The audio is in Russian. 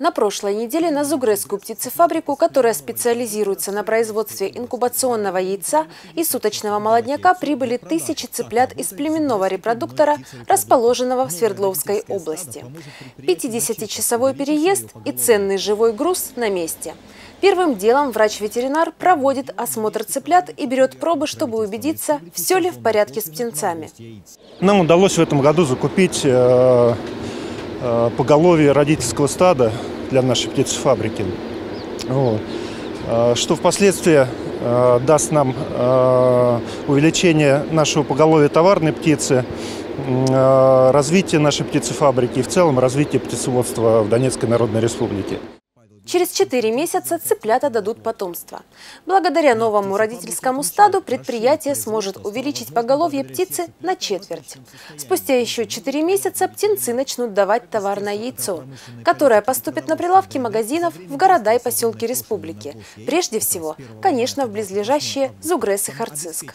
На прошлой неделе на Зугресскую птицефабрику, которая специализируется на производстве инкубационного яйца и суточного молодняка, прибыли тысячи цыплят из племенного репродуктора, расположенного в Свердловской области. 50-часовой переезд и ценный живой груз на месте. Первым делом врач-ветеринар проводит осмотр цыплят и берет пробы, чтобы убедиться, все ли в порядке с птенцами. Нам удалось в этом году закупить э, поголовье родительского стада для нашей птицефабрики. Вот. Э, что впоследствии э, даст нам э, увеличение нашего поголовья товарной птицы, развитие нашей птицефабрики и в целом развитие птицеводства в Донецкой Народной Республике. Через 4 месяца цыплята дадут потомство. Благодаря новому родительскому стаду предприятие сможет увеличить поголовье птицы на четверть. Спустя еще 4 месяца птенцы начнут давать товарное яйцо, которое поступит на прилавки магазинов в города и поселки республики. Прежде всего, конечно, в близлежащие Зугрес и Харциск.